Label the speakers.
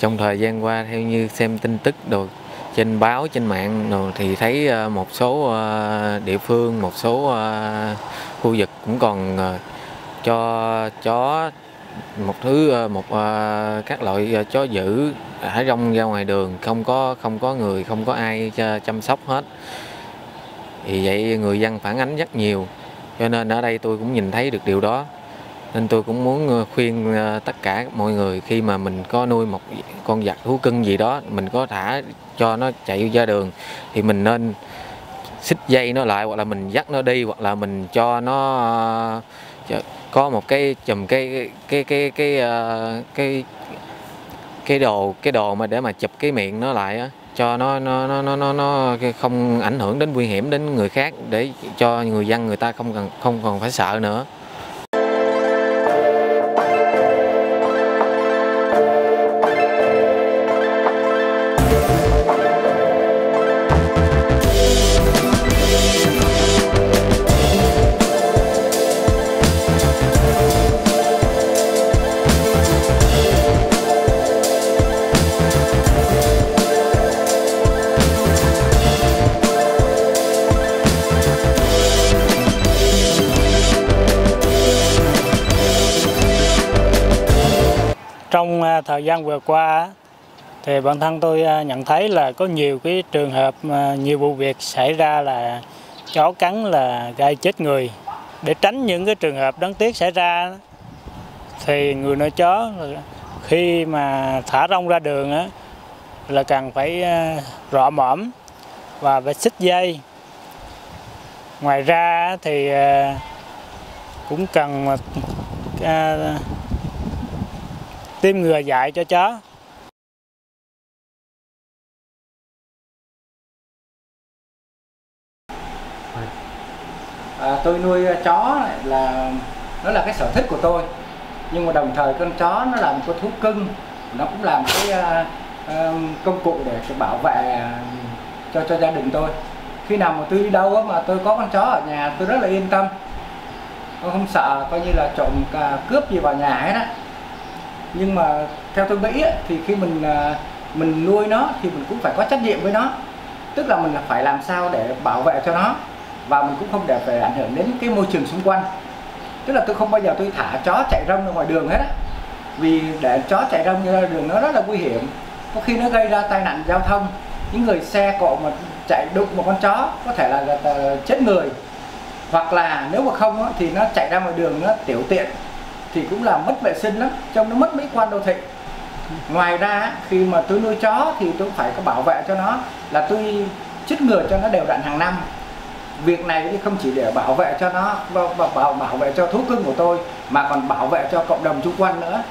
Speaker 1: trong thời gian qua, theo như xem tin tức đồ, trên báo, trên mạng đồ, thì thấy ờ, một số ờ, địa phương, một số ờ, khu vực cũng còn cho chó, một thứ một các loại chó dữ thả rong ra ngoài đường, không có không có người, không có ai chăm sóc hết. Thì vậy người dân phản ánh rất nhiều, cho nên ở đây tôi cũng nhìn thấy được điều đó nên tôi cũng muốn ờ, khuyên ờ, tất cả mọi người khi mà mình có nuôi một con vật thú cưng gì đó, mình có thả cho nó chạy ra đường thì mình nên xích dây nó lại hoặc là mình dắt nó đi hoặc là mình cho nó ờ, có một cái chùm cái cái cái cái cái cái đồ cái đồ mà để mà chụp cái miệng nó lại á, cho nó nó nó nó nó nó không ảnh hưởng đến nguy hiểm đến người khác để cho người dân, người ta không cần, không còn phải sợ nữa.
Speaker 2: Trong à, thời gian vừa qua thì bản thân tôi à, nhận thấy là có nhiều cái trường hợp nhiều vụ việc xảy ra là chó cắn là gây chết người. Để tránh những cái trường hợp đáng tiếc xảy ra thì người nuôi chó khi mà thả rong ra đường á là cần phải à, rõ mõm và phải xích dây. Ngoài ra thì cũng cần mà, tiêm ngừa dạy cho chó.
Speaker 3: À, tôi nuôi chó là nó là cái sở thích của tôi. Nhưng mà đồng thời con chó nó làm một thú cưng. Nó cũng làm cái uh, công cụ để bảo vệ à, cho cho gia đình tôi. Khi nào mà tôi đi đâu mà tôi có con chó ở nhà tôi rất là yên tâm. Tôi không sợ coi như là trộm cướp gì vào nhà hết á nhưng mà theo tôi nghĩ ấy, thì khi mình à, mình nuôi nó thì mình cũng phải có trách nhiệm với nó. Tức là mình phải làm sao để bảo vệ cho nó. Và mình cũng không để phải ảnh hưởng đến cái môi trường xung quanh. Tức là tôi không bao giờ tôi thả chó chạy rong ra ngoài đường hết á. Vì để chó chạy rong ra đường nó rất là nguy hiểm. Có khi nó gây ra tai nạn giao thông. Những người xe cộ mà chạy đụng một con chó có thể là, là, là chết người. Hoặc là nếu mà không á, thì nó chạy ra ngoài đường nó tiểu tiện thì cũng là mất vệ sinh lắm trong nó mất mỹ quan đô thị. Ngoài ra khi mà tôi nuôi chó thì tôi phải có bảo vệ cho nó là tôi chích ngừa cho nó đều đặn hàng năm. Việc này thì không chỉ để bảo vệ cho nó và bảo, bảo, bảo vệ cho thú cưng của tôi mà còn bảo vệ cho cộng đồng xung quanh nữa.